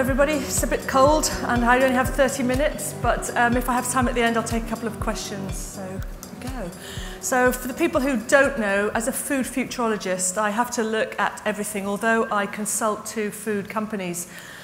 everybody. It's a bit cold and I only have 30 minutes, but um, if I have time at the end, I'll take a couple of questions. So go. So for the people who don't know, as a food futurologist, I have to look at everything, although I consult to food companies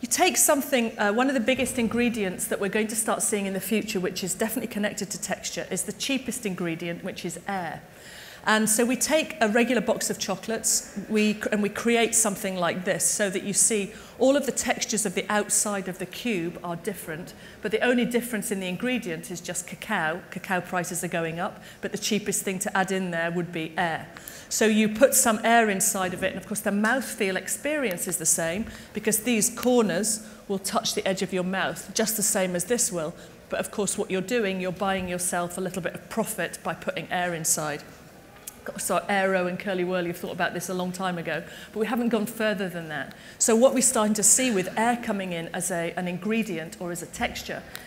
You take something, uh, one of the biggest ingredients that we're going to start seeing in the future, which is definitely connected to texture, is the cheapest ingredient, which is air. And so we take a regular box of chocolates we, and we create something like this so that you see all of the textures of the outside of the cube are different, but the only difference in the ingredient is just cacao. Cacao prices are going up, but the cheapest thing to add in there would be air. So you put some air inside of it, and of course the mouthfeel experience is the same because these corners will touch the edge of your mouth, just the same as this will. But of course, what you're doing, you're buying yourself a little bit of profit by putting air inside so Aero and Curly Whirly have thought about this a long time ago, but we haven't gone further than that. So what we're starting to see with air coming in as a, an ingredient or as a texture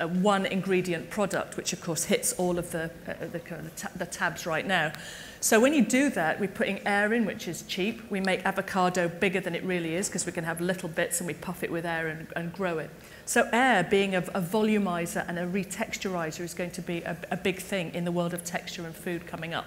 a uh, one ingredient product, which of course hits all of the, uh, uh the, the, the tabs right now. So when you do that, we're putting air in, which is cheap. We make avocado bigger than it really is because we can have little bits and we puff it with air and, and grow it. So air being a, a volumizer and a retexturizer is going to be a, a big thing in the world of texture and food coming up.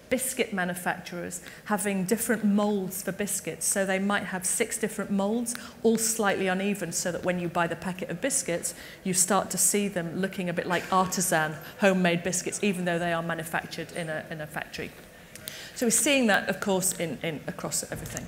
biscuit manufacturers having different molds for biscuits. So they might have six different molds, all slightly uneven, so that when you buy the packet of biscuits, you start to see them looking a bit like artisan homemade biscuits, even though they are manufactured in a, in a factory. So we're seeing that, of course, in, in, across everything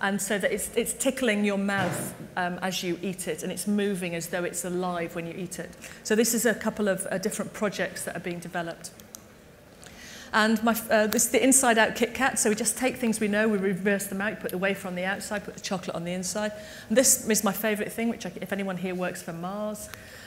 And so that it's, it's tickling your mouth um, as you eat it, and it's moving as though it's alive when you eat it. So this is a couple of uh, different projects that are being developed. And my, uh, this is the inside out Kit Kat. So we just take things we know, we reverse them out, put the wafer on the outside, put the chocolate on the inside. And this is my favorite thing, which I, if anyone here works for Mars,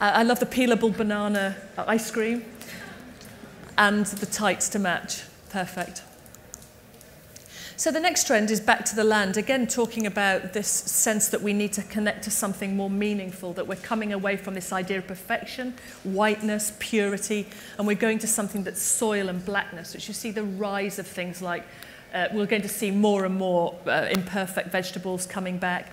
Uh, I love the peelable banana ice cream and the tights to match. Perfect. So the next trend is back to the land, again talking about this sense that we need to connect to something more meaningful, that we're coming away from this idea of perfection, whiteness, purity, and we're going to something that's soil and blackness, which you see the rise of things like uh, we're going to see more and more uh, imperfect vegetables coming back,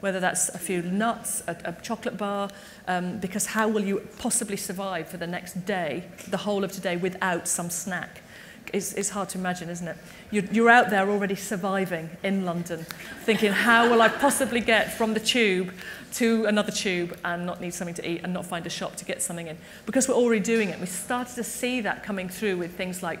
whether that's a few nuts, a, a chocolate bar, um, because how will you possibly survive for the next day, the whole of today, without some snack? is, is hard to imagine, isn't it? You're, you're out there already surviving in London, thinking, how will I possibly get from the tube to another tube and not need something to eat and not find a shop to get something in? Because we're already doing it. We started to see that coming through with things like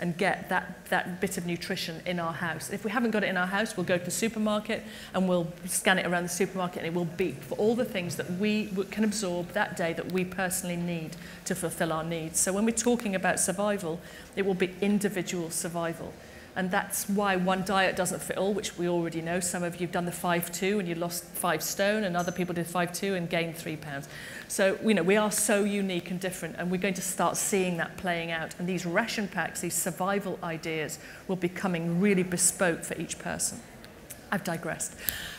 and get that, that bit of nutrition in our house. If we haven't got it in our house, we'll go to the supermarket and we'll scan it around the supermarket and it will beep for all the things that we can absorb that day that we personally need to fulfill our needs. So when we're talking about survival, it will be individual survival. And that's why one diet doesn't fit all, which we already know. Some of you have done the 5-2 and you lost 5 stone, and other people did 5-2 and gained 3 pounds. So, you know, we are so unique and different, and we're going to start seeing that playing out. And these ration packs, these survival ideas, will be coming really bespoke for each person. I've digressed.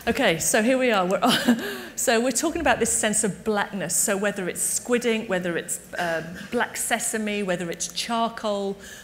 Okay, so here we are. We're, so we're talking about this sense of blackness. So whether it's squid ink, whether it's uh, black sesame, whether it's charcoal,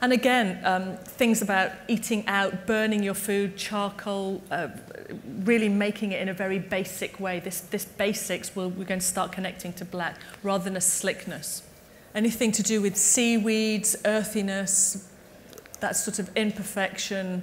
And again, um, things about eating out, burning your food, charcoal, uh, really making it in a very basic way. This, this basics, will, we're going to start connecting to black rather than a slickness. Anything to do with seaweeds, earthiness, that sort of imperfection,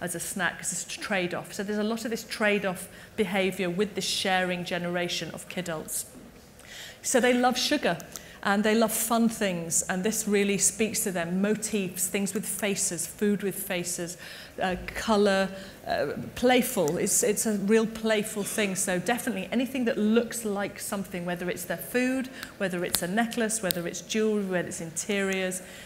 as a snack because it's a trade-off. So there's a lot of this trade-off behavior with this sharing generation of kidults. So they love sugar and they love fun things and this really speaks to them motifs things with faces food with faces colour, uh, playful. It's, it's a real playful thing. So definitely anything that looks like something, whether it's their food, whether it's a necklace, whether it's jewellery, whether it's interiors,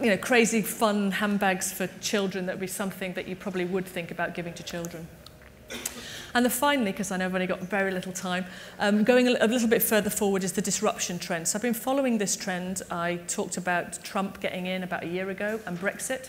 you know, crazy fun handbags for children that would be something that you probably would think about giving to children. And then finally, because I know I've only got very little time, um, going a, little bit further forward is the disruption trend. So I've been following this trend. I talked about Trump getting in about a year ago and Brexit.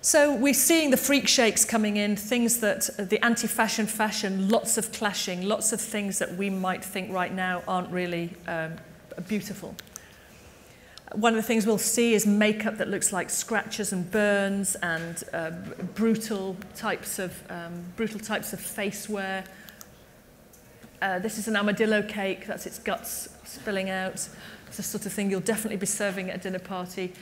So we're seeing the freak shakes coming in, things that uh, the anti-fashion fashion, lots of clashing, lots of things that we might think right now aren't really um, beautiful. One of the things we'll see is makeup that looks like scratches and burns and um, brutal types of um, brutal types of face wear. Uh, this is an armadillo cake, that's its guts spilling out. It's the sort of thing you'll definitely be serving at a dinner party.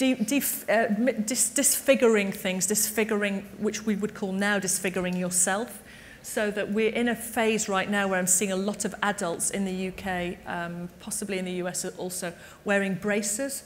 Uh, dis, disfiguring things, disfiguring, which we would call now disfiguring yourself. So that we're in a phase right now where I'm seeing a lot of adults in the UK, um, possibly in the US also, wearing braces.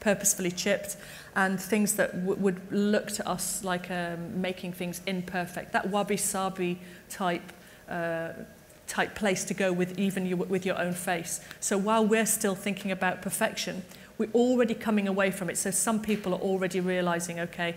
purposefully chipped, and things that would look to us like um, making things imperfect. That wabi-sabi type uh, type place to go with even you, with your own face. So while we're still thinking about perfection, we're already coming away from it. So some people are already realizing, okay,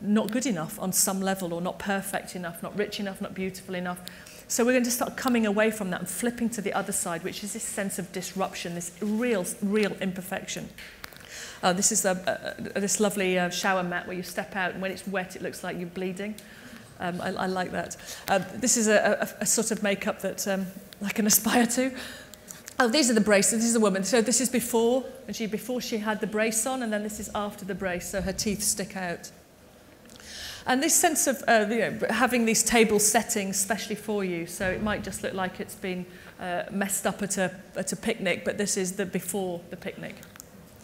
not good enough on some level or not perfect enough, not rich enough, not beautiful enough. So we're going to start coming away from that and flipping to the other side, which is this sense of disruption, this real, real imperfection. Uh, this is a, a, this lovely uh, shower mat where you step out and when it's wet it looks like you're bleeding. Um, I, I like that. Uh, this is a, a, a sort of makeup that um, I can aspire to. Oh, these are the braces. This is a woman. So this is before, and she before she had the brace on, and then this is after the brace, so her teeth stick out. And this sense of uh, you know, having these table settings specially for you, so it might just look like it's been uh, messed up at a, at a picnic, but this is the before the picnic.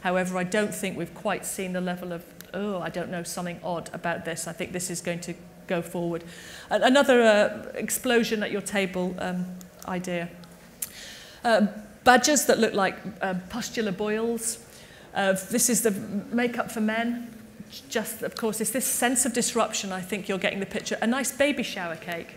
However, I don't think we've quite seen the level of oh, I don't know, something odd about this. I think this is going to go forward. Another uh, explosion at your table um, idea. Uh, badgers that look like uh, pustular boils. Uh, this is the makeup for men. Just, of course, it's this sense of disruption. I think you're getting the picture. A nice baby shower cake.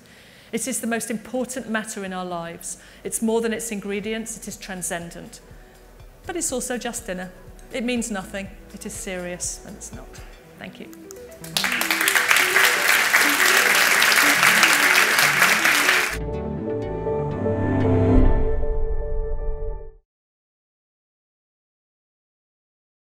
It is the most important matter in our lives. It's more than its ingredients, it is transcendent. But it's also just dinner. It means nothing. It is serious and it's not. Thank you.